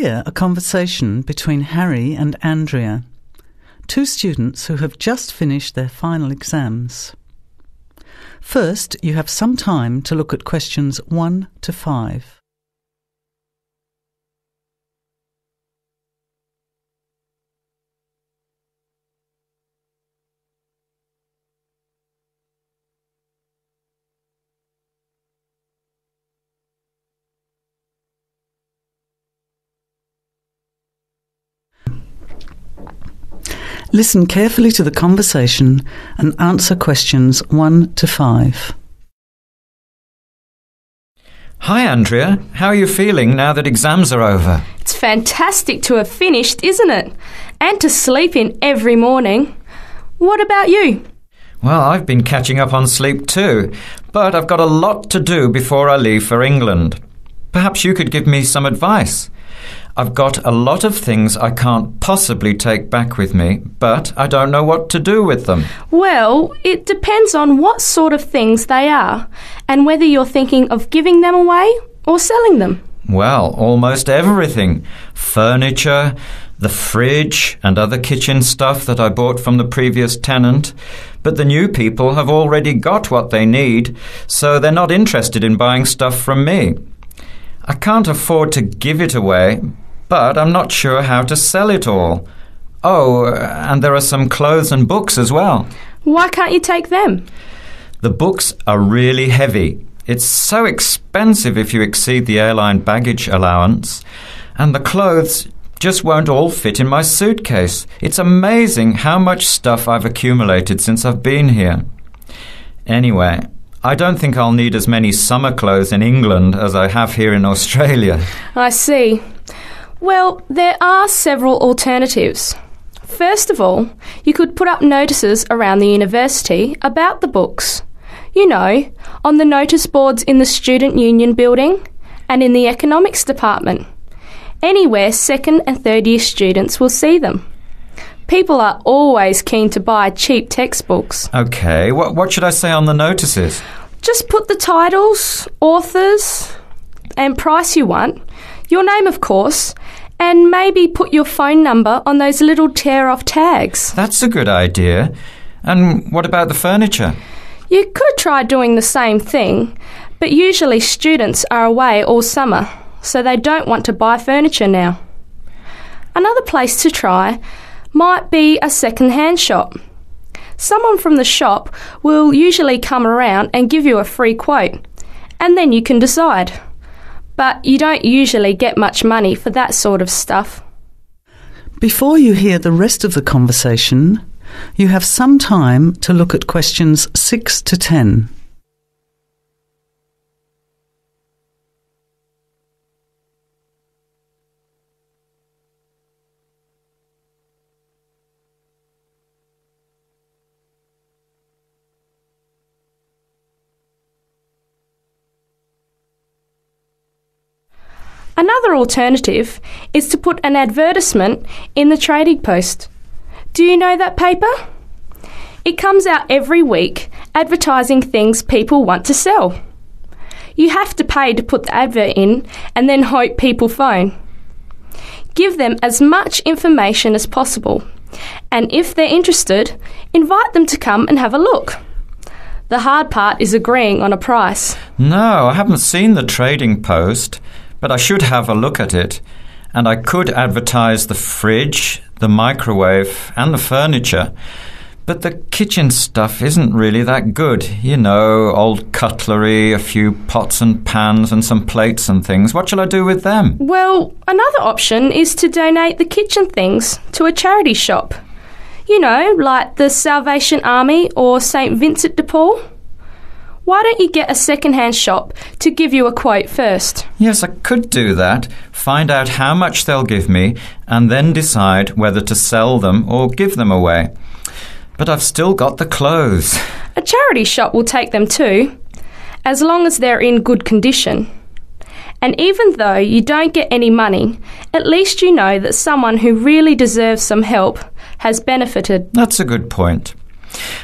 Hear a conversation between Harry and Andrea, two students who have just finished their final exams. First, you have some time to look at questions 1 to 5. Listen carefully to the conversation and answer questions 1 to 5. Hi, Andrea. How are you feeling now that exams are over? It's fantastic to have finished, isn't it? And to sleep in every morning. What about you? Well, I've been catching up on sleep too, but I've got a lot to do before I leave for England. Perhaps you could give me some advice. I've got a lot of things I can't possibly take back with me, but I don't know what to do with them. Well, it depends on what sort of things they are and whether you're thinking of giving them away or selling them. Well, almost everything furniture, the fridge, and other kitchen stuff that I bought from the previous tenant. But the new people have already got what they need, so they're not interested in buying stuff from me. I can't afford to give it away, but I'm not sure how to sell it all. Oh, and there are some clothes and books as well. Why can't you take them? The books are really heavy. It's so expensive if you exceed the airline baggage allowance. And the clothes just won't all fit in my suitcase. It's amazing how much stuff I've accumulated since I've been here. Anyway, I don't think I'll need as many summer clothes in England as I have here in Australia. I see. Well, there are several alternatives. First of all, you could put up notices around the university about the books. You know, on the notice boards in the Student Union building and in the Economics Department. Anywhere second and third year students will see them. People are always keen to buy cheap textbooks. Okay, what, what should I say on the notices? Just put the titles, authors, and price you want, your name, of course, and maybe put your phone number on those little tear off tags. That's a good idea. And what about the furniture? You could try doing the same thing, but usually students are away all summer, so they don't want to buy furniture now. Another place to try might be a second hand shop. Someone from the shop will usually come around and give you a free quote, and then you can decide. But you don't usually get much money for that sort of stuff. Before you hear the rest of the conversation, you have some time to look at questions 6 to 10. Another alternative is to put an advertisement in the Trading Post. Do you know that paper? It comes out every week advertising things people want to sell. You have to pay to put the advert in and then hope people phone. Give them as much information as possible, and if they're interested, invite them to come and have a look. The hard part is agreeing on a price. No, I haven't seen the trading post, but I should have a look at it. And I could advertise the fridge, the microwave, and the furniture. But the kitchen stuff isn't really that good. You know, old cutlery, a few pots and pans, and some plates and things. What shall I do with them? Well, another option is to donate the kitchen things to a charity shop. You know, like the Salvation Army or St. Vincent de Paul. Why don't you get a second-hand shop to give you a quote first? Yes, I could do that. Find out how much they'll give me, and then decide whether to sell them or give them away. But I've still got the clothes. A charity shop will take them too, as long as they're in good condition. And even though you don't get any money, at least you know that someone who really deserves some help has benefited. That's a good point.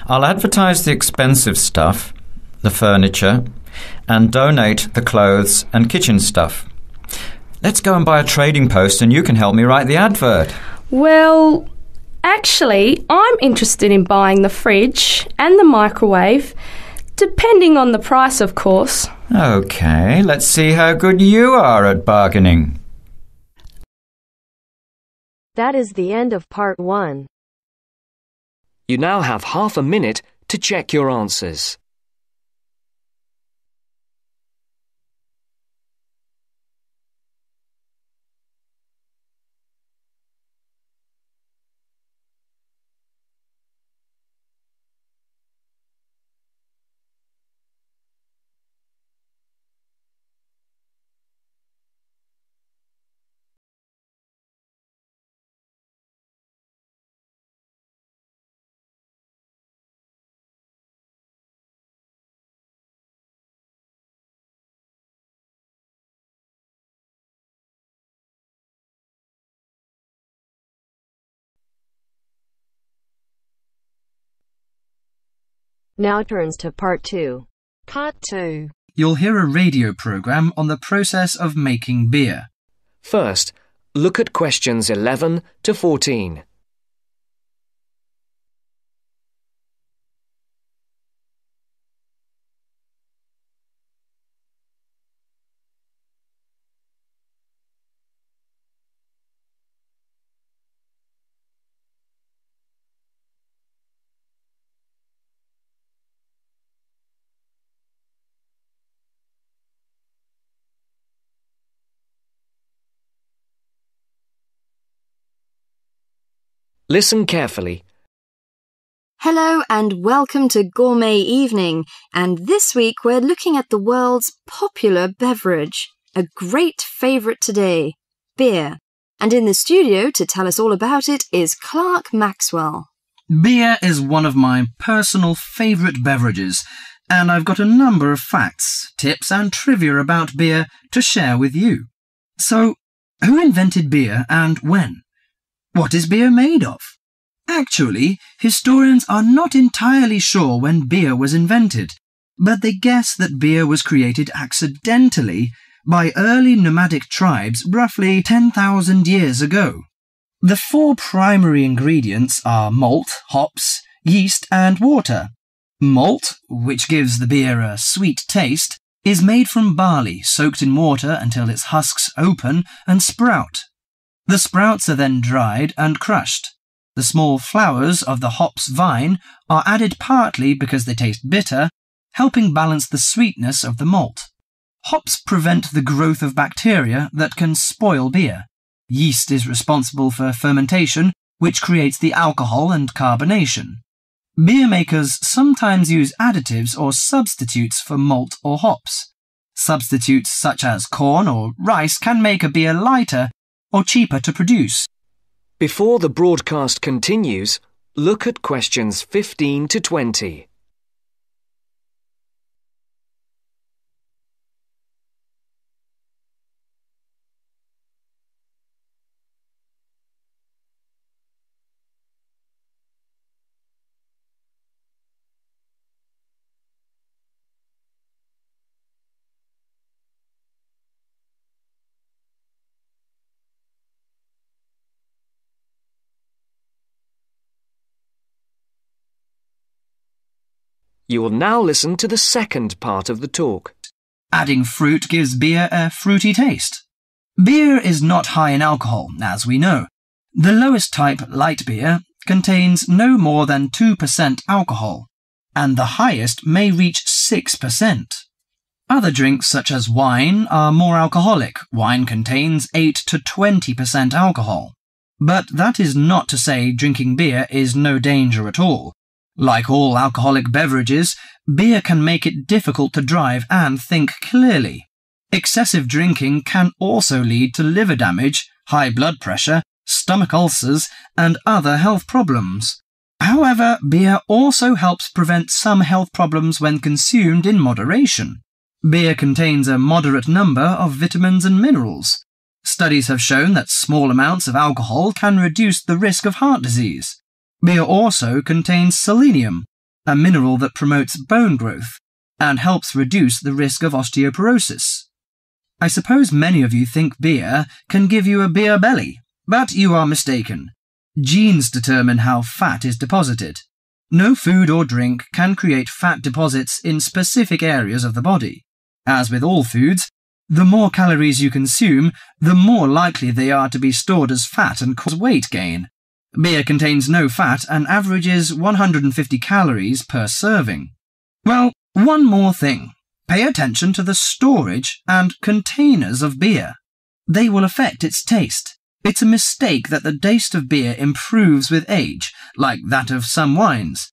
I'll advertise the expensive stuff, the furniture, and donate the clothes and kitchen stuff. Let's go and buy a trading post and you can help me write the advert. Well, actually, I'm interested in buying the fridge and the microwave, depending on the price, of course. Okay, let's see how good you are at bargaining. That is the end of part one. You now have half a minute to check your answers. Now turns to part two. Part two. You'll hear a radio program on the process of making beer. First, look at questions 11 to 14. Listen carefully. Hello and welcome to Gourmet Evening. And this week we're looking at the world's popular beverage, a great favourite today, beer. And in the studio to tell us all about it is Clark Maxwell. Beer is one of my personal favourite beverages, and I've got a number of facts, tips, and trivia about beer to share with you. So, who invented beer and when? What is beer made of? Actually, historians are not entirely sure when beer was invented, but they guess that beer was created accidentally by early nomadic tribes roughly 10,000 years ago. The four primary ingredients are malt, hops, yeast, and water. Malt, which gives the beer a sweet taste, is made from barley soaked in water until its husks open and sprout. The sprouts are then dried and crushed. The small flowers of the hops vine are added partly because they taste bitter, helping balance the sweetness of the malt. Hops prevent the growth of bacteria that can spoil beer. Yeast is responsible for fermentation, which creates the alcohol and carbonation. Beer makers sometimes use additives or substitutes for malt or hops. Substitutes such as corn or rice can make a beer lighter or cheaper to produce. Before the broadcast continues, look at questions 15 to 20. You will now listen to the second part of the talk. Adding fruit gives beer a fruity taste. Beer is not high in alcohol, as we know. The lowest type, light beer, contains no more than 2% alcohol, and the highest may reach 6%. Other drinks, such as wine, are more alcoholic. Wine contains 8 to 20% alcohol. But that is not to say drinking beer is no danger at all. Like all alcoholic beverages, beer can make it difficult to drive and think clearly. Excessive drinking can also lead to liver damage, high blood pressure, stomach ulcers, and other health problems. However, beer also helps prevent some health problems when consumed in moderation. Beer contains a moderate number of vitamins and minerals. Studies have shown that small amounts of alcohol can reduce the risk of heart disease. Beer also contains selenium, a mineral that promotes bone growth and helps reduce the risk of osteoporosis. I suppose many of you think beer can give you a beer belly, but you are mistaken. Genes determine how fat is deposited. No food or drink can create fat deposits in specific areas of the body. As with all foods, the more calories you consume, the more likely they are to be stored as fat and cause weight gain. Beer contains no fat and averages 150 calories per serving. Well, one more thing. Pay attention to the storage and containers of beer. They will affect its taste. It's a mistake that the taste of beer improves with age, like that of some wines.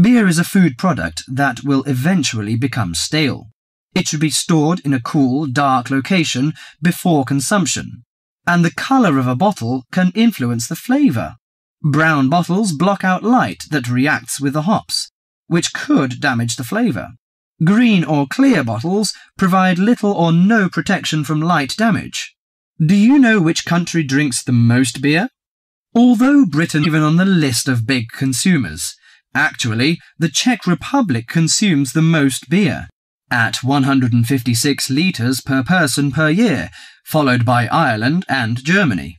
Beer is a food product that will eventually become stale. It should be stored in a cool, dark location before consumption. And the colour of a bottle can influence the flavour. Brown bottles block out light that reacts with the hops, which could damage the flavour. Green or clear bottles provide little or no protection from light damage. Do you know which country drinks the most beer? Although Britain is even on the list of big consumers, actually, the Czech Republic consumes the most beer at 156 litres per person per year, followed by Ireland and Germany.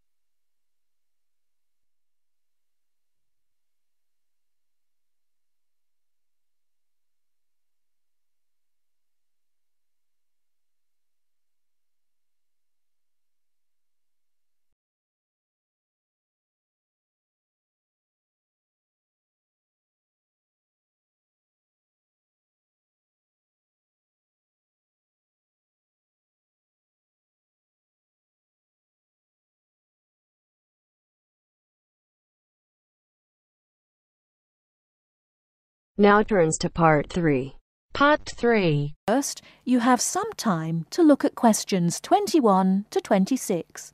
Now turns to part three. Part three. First, you have some time to look at questions 21 to 26.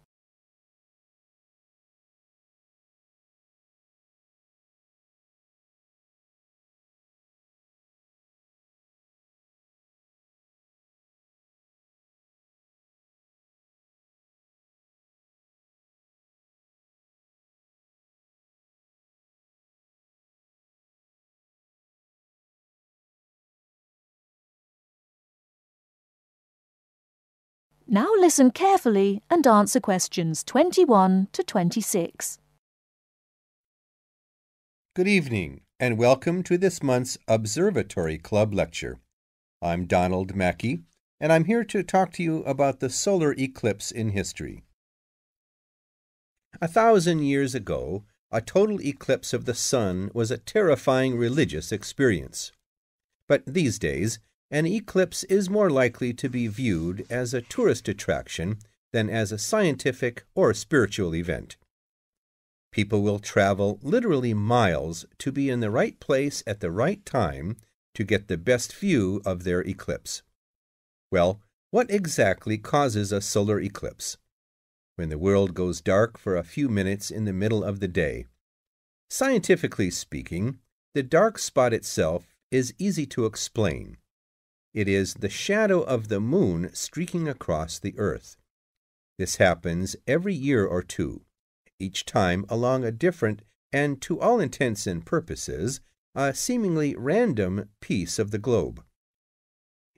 Now listen carefully and answer questions 21 to 26. Good evening, and welcome to this month's Observatory Club lecture. I'm Donald Mackey, and I'm here to talk to you about the solar eclipse in history. A thousand years ago, a total eclipse of the sun was a terrifying religious experience. But these days, an eclipse is more likely to be viewed as a tourist attraction than as a scientific or spiritual event. People will travel literally miles to be in the right place at the right time to get the best view of their eclipse. Well, what exactly causes a solar eclipse? When the world goes dark for a few minutes in the middle of the day. Scientifically speaking, the dark spot itself is easy to explain. It is the shadow of the moon streaking across the earth. This happens every year or two, each time along a different and, to all intents and purposes, a seemingly random piece of the globe.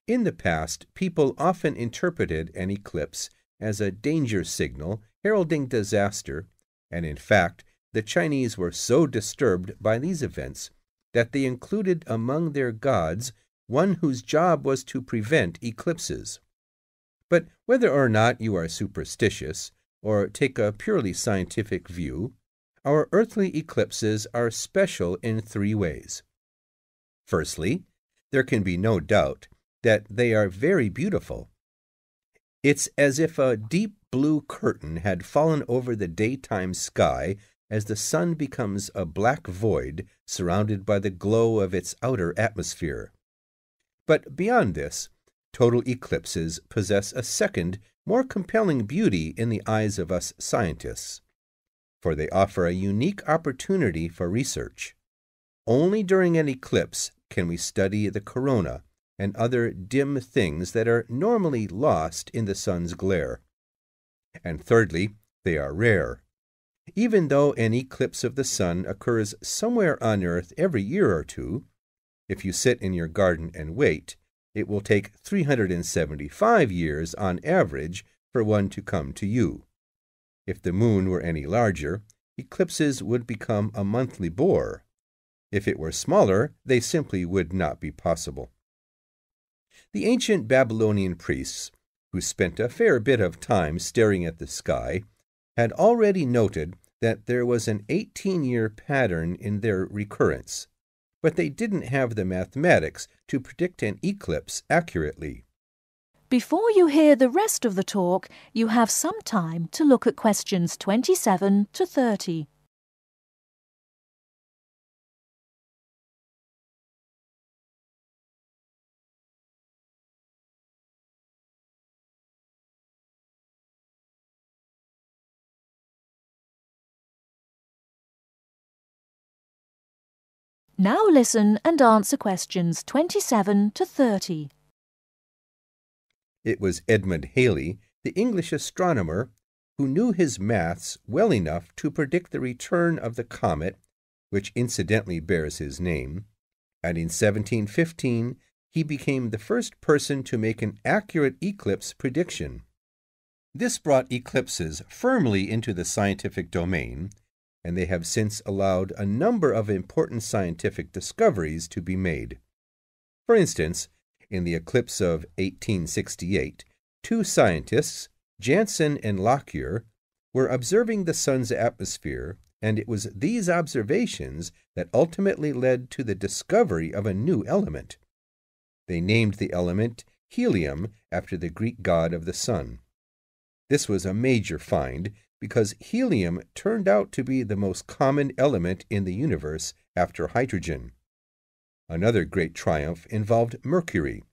In the past, people often interpreted an eclipse as a danger signal heralding disaster, and in fact, the Chinese were so disturbed by these events that they included among their gods one whose job was to prevent eclipses. But whether or not you are superstitious, or take a purely scientific view, our earthly eclipses are special in three ways. Firstly, there can be no doubt that they are very beautiful. It's as if a deep blue curtain had fallen over the daytime sky as the sun becomes a black void surrounded by the glow of its outer atmosphere. But beyond this, total eclipses possess a second, more compelling beauty in the eyes of us scientists, for they offer a unique opportunity for research. Only during an eclipse can we study the corona and other dim things that are normally lost in the sun's glare. And thirdly, they are rare. Even though an eclipse of the sun occurs somewhere on Earth every year or two, if you sit in your garden and wait, it will take 375 years on average for one to come to you. If the moon were any larger, eclipses would become a monthly bore. If it were smaller, they simply would not be possible. The ancient Babylonian priests, who spent a fair bit of time staring at the sky, had already noted that there was an 18 year pattern in their recurrence, but they didn't have the mathematics to predict an eclipse accurately. Before you hear the rest of the talk, you have some time to look at questions 27 to 30. Now listen and answer questions 27 to 30. It was Edmund Halley, the English astronomer, who knew his maths well enough to predict the return of the comet, which incidentally bears his name, and in 1715 he became the first person to make an accurate eclipse prediction. This brought eclipses firmly into the scientific domain and they have since allowed a number of important scientific discoveries to be made. For instance, in the eclipse of 1868, two scientists, Janssen and Lockyer, were observing the sun's atmosphere, and it was these observations that ultimately led to the discovery of a new element. They named the element helium after the Greek god of the sun. This was a major find because helium turned out to be the most common element in the universe after hydrogen. Another great triumph involved mercury.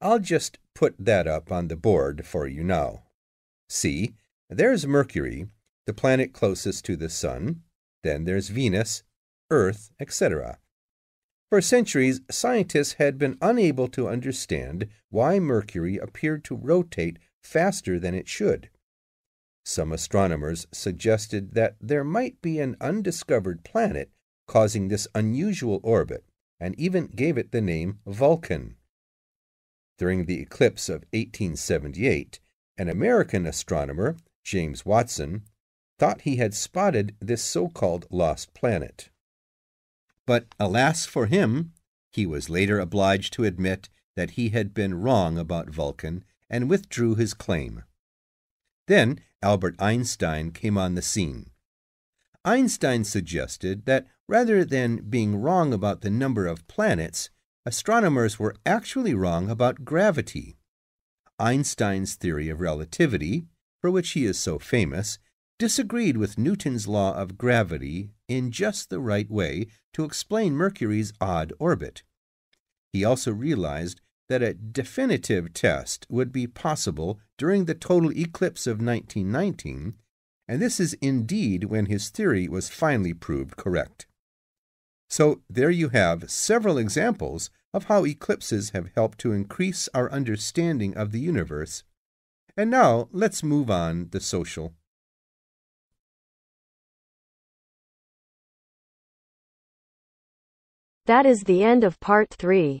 I'll just put that up on the board for you now. See, there's Mercury, the planet closest to the Sun. Then there's Venus, Earth, etc. For centuries, scientists had been unable to understand why Mercury appeared to rotate faster than it should. Some astronomers suggested that there might be an undiscovered planet causing this unusual orbit, and even gave it the name Vulcan. During the eclipse of 1878, an American astronomer, James Watson, thought he had spotted this so called lost planet. But alas for him, he was later obliged to admit that he had been wrong about Vulcan and withdrew his claim. Then Albert Einstein came on the scene. Einstein suggested that rather than being wrong about the number of planets, astronomers were actually wrong about gravity. Einstein's theory of relativity, for which he is so famous, disagreed with Newton's law of gravity in just the right way to explain Mercury's odd orbit. He also realized that a definitive test would be possible during the total eclipse of 1919, and this is indeed when his theory was finally proved correct. So there you have several examples of how eclipses have helped to increase our understanding of the universe. And now let's move on the social. That is the end of part three.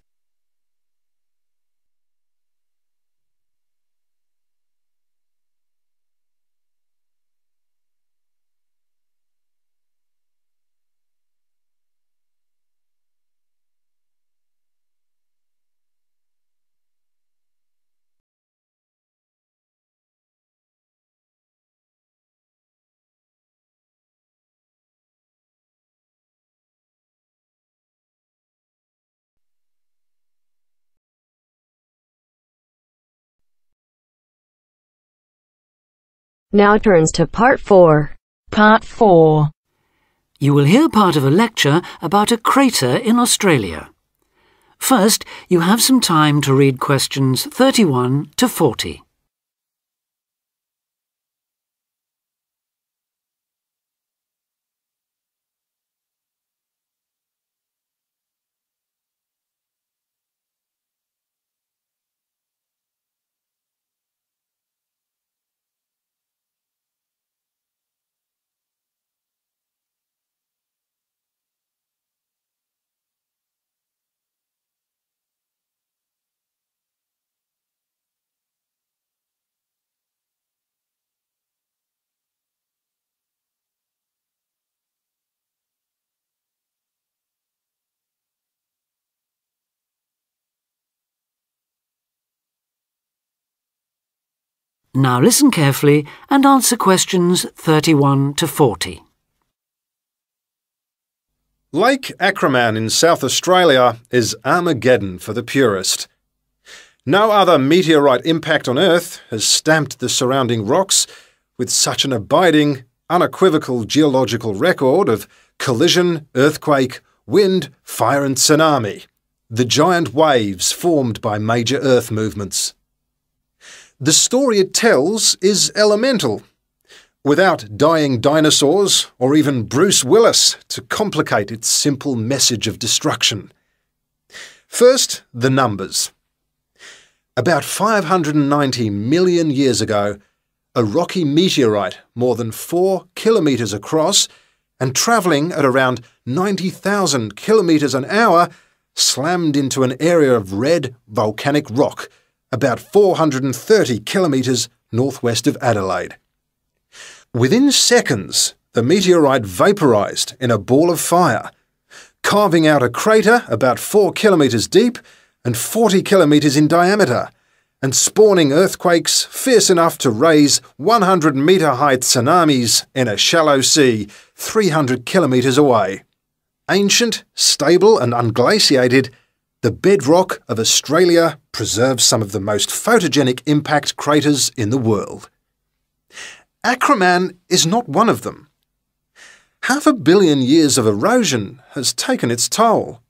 Now turns to part four. Part 4. You will hear part of a lecture about a crater in Australia. First, you have some time to read questions 31 to 40. Now listen carefully and answer questions 31 to 40. Lake Acraman in South Australia is Armageddon for the purist. No other meteorite impact on Earth has stamped the surrounding rocks with such an abiding, unequivocal geological record of collision, earthquake, wind, fire, and tsunami, the giant waves formed by major Earth movements. The story it tells is elemental without dying dinosaurs or even Bruce Willis to complicate its simple message of destruction. First, the numbers. About 590 million years ago, a rocky meteorite more than 4 kilometres across and travelling at around 90,000 kilometres an hour slammed into an area of red volcanic rock about 430 kilometres northwest of Adelaide. Within seconds, the meteorite vaporized in a ball of fire, carving out a crater about 4 kilometres deep and 40 kilometres in diameter, and spawning earthquakes fierce enough to raise 100 metre high tsunamis in a shallow sea 300 kilometres away. Ancient, stable, and unglaciated, the bedrock of Australia preserves some of the most photogenic impact craters in the world. Acraman is not one of them. Half a billion years of erosion has taken its toll.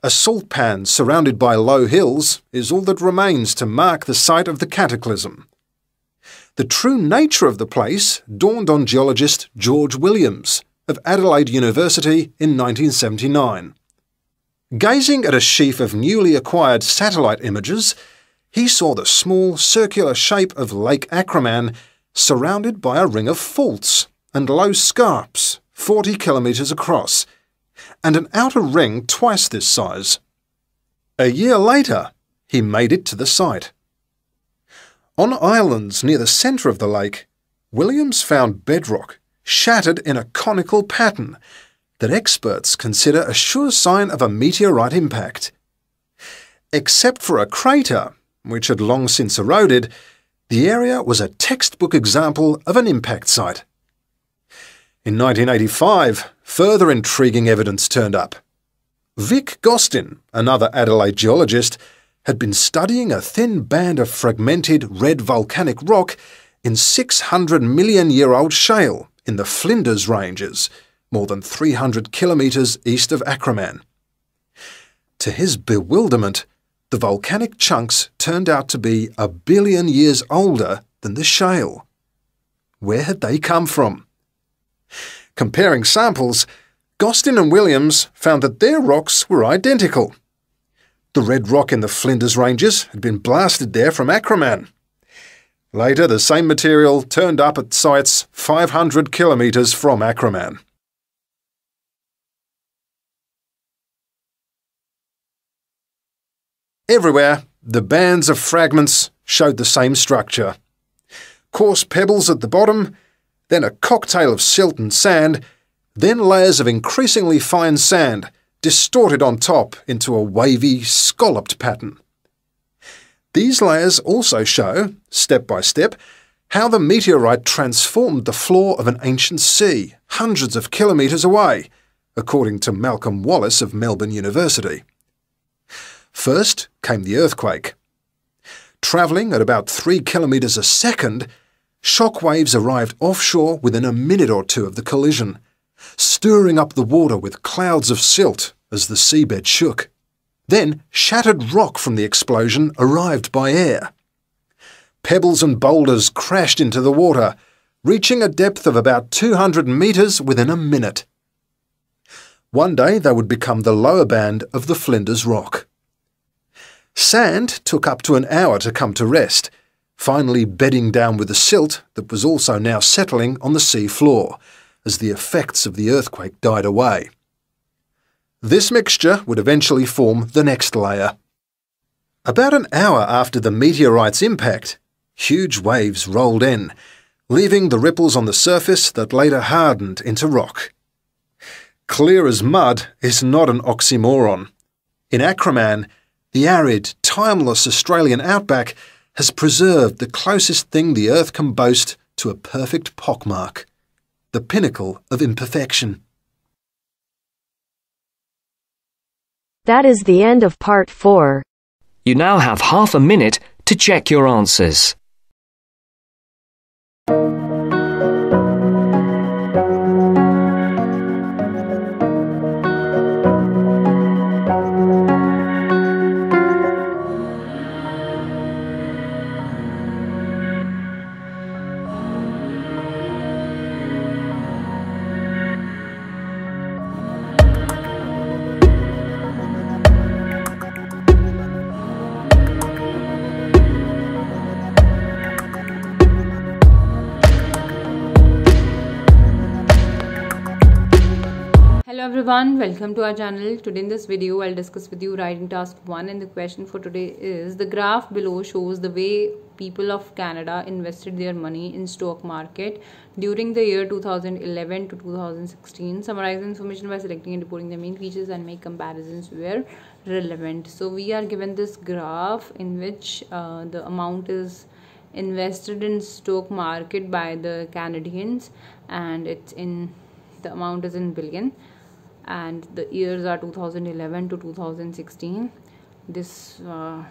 A salt pan surrounded by low hills is all that remains to mark the site of the cataclysm. The true nature of the place dawned on geologist George Williams of Adelaide University in 1979. Gazing at a sheaf of newly acquired satellite images, he saw the small circular shape of Lake Acraman surrounded by a ring of faults and low scarps 40 kilometres across, and an outer ring twice this size. A year later, he made it to the site. On islands near the centre of the lake, Williams found bedrock shattered in a conical pattern that experts consider a sure sign of a meteorite impact. Except for a crater, which had long since eroded, the area was a textbook example of an impact site. In 1985, further intriguing evidence turned up. Vic Gostin, another Adelaide geologist, had been studying a thin band of fragmented red volcanic rock in 600 million year old shale in the Flinders Ranges, more than 300 kilometres east of Acraman. To his bewilderment, the volcanic chunks turned out to be a billion years older than the shale. Where had they come from? Comparing samples, Gostin and Williams found that their rocks were identical. The red rock in the Flinders Ranges had been blasted there from Acraman. Later, the same material turned up at sites 500 kilometres from Acraman. Everywhere, the bands of fragments showed the same structure. Coarse pebbles at the bottom, then a cocktail of silt and sand, then layers of increasingly fine sand distorted on top into a wavy, scalloped pattern. These layers also show, step by step, how the meteorite transformed the floor of an ancient sea hundreds of kilometres away, according to Malcolm Wallace of Melbourne University. First came the earthquake. Travelling at about three kilometres a second, shock waves arrived offshore within a minute or two of the collision, stirring up the water with clouds of silt as the seabed shook. Then shattered rock from the explosion arrived by air. Pebbles and boulders crashed into the water, reaching a depth of about 200 metres within a minute. One day they would become the lower band of the Flinders Rock. Sand took up to an hour to come to rest, finally bedding down with the silt that was also now settling on the sea floor as the effects of the earthquake died away. This mixture would eventually form the next layer. About an hour after the meteorite's impact, huge waves rolled in, leaving the ripples on the surface that later hardened into rock. Clear as mud is not an oxymoron. In Acraman, the arid, timeless Australian outback has preserved the closest thing the earth can boast to a perfect pockmark, the pinnacle of imperfection. That is the end of part 4. You now have half a minute to check your answers. Welcome to our channel. Today in this video, I'll discuss with you writing task 1 and the question for today is the graph below shows the way people of Canada invested their money in stock market during the year 2011 to 2016. Summarize the information by selecting and reporting the main features and make comparisons where relevant. So we are given this graph in which uh, the amount is invested in stock market by the Canadians and it's in the amount is in billion and the years are 2011 to 2016 this uh,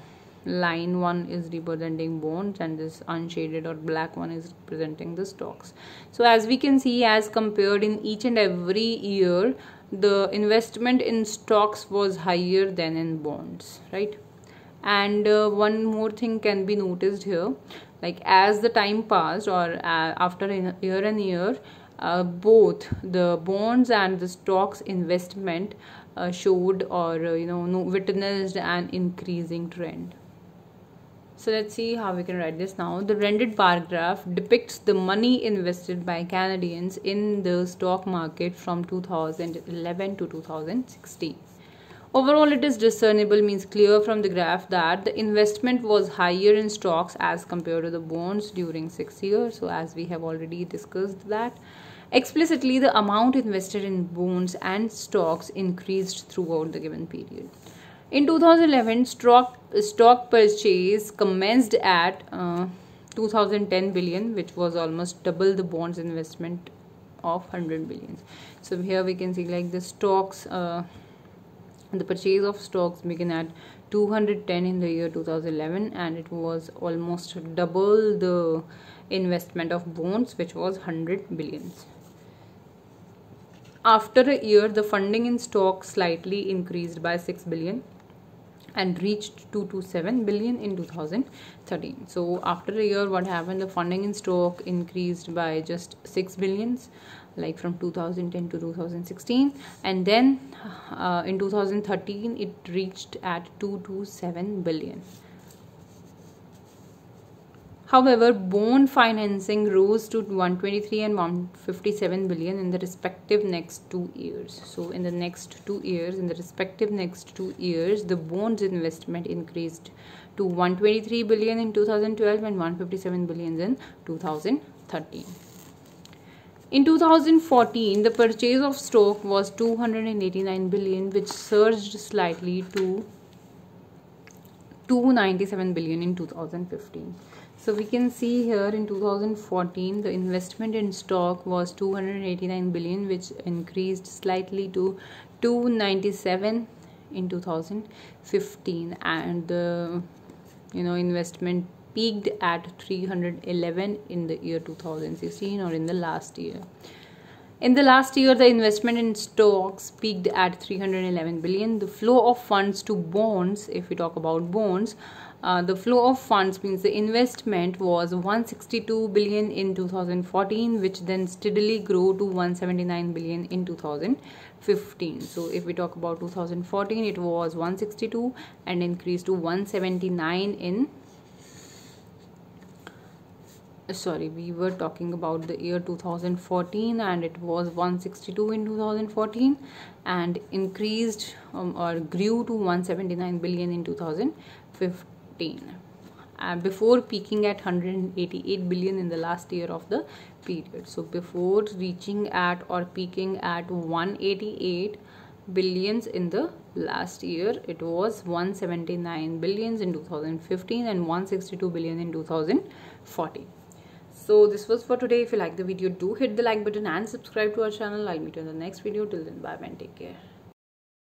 line one is representing bonds and this unshaded or black one is representing the stocks. So as we can see as compared in each and every year the investment in stocks was higher than in bonds right? And uh, one more thing can be noticed here like as the time passed or uh, after year and year uh, both the bonds and the stocks investment uh, showed or uh, you know witnessed an increasing trend. So let's see how we can write this now. The rendered bar graph depicts the money invested by canadians in the stock market from 2011 to 2016 Overall, it is discernible, means clear from the graph that the investment was higher in stocks as compared to the bonds during six years. So, as we have already discussed that, explicitly the amount invested in bonds and stocks increased throughout the given period. In 2011, stock, stock purchase commenced at uh, 2010 billion, which was almost double the bonds investment of 100 billion. So, here we can see like the stocks. Uh, the purchase of stocks began at 210 in the year 2011 and it was almost double the investment of bonds which was 100 billions. After a year the funding in stocks slightly increased by 6 billion and reached 227 billion in 2013 so after a year what happened? The funding in stock increased by just 6 billions like from 2010 to 2016 and then uh, in 2013 it reached at 227 billion However, bond financing rose to 123 and 157 billion in the respective next two years. So, in the next two years, in the respective next two years, the bonds investment increased to 123 billion in 2012 and 157 billion in 2013. In 2014, the purchase of stock was 289 billion, which surged slightly to 297 billion in 2015. So we can see here in 2014 the investment in stock was 289 billion which increased slightly to 297 in 2015 and the you know investment peaked at 311 in the year 2016 or in the last year. In the last year, the investment in stocks peaked at 311 billion. The flow of funds to bonds, if we talk about bonds, uh, the flow of funds means the investment was 162 billion in 2014, which then steadily grew to 179 billion in 2015. So, if we talk about 2014, it was 162 and increased to 179 in sorry we were talking about the year 2014 and it was 162 in 2014 and increased um, or grew to 179 billion in 2015 uh, before peaking at 188 billion in the last year of the period. So before reaching at or peaking at 188 billions in the last year it was 179 billions in 2015 and 162 billion in 2014 so this was for today. If you like the video do hit the like button and subscribe to our channel. I'll meet you in the next video. Till then bye and take care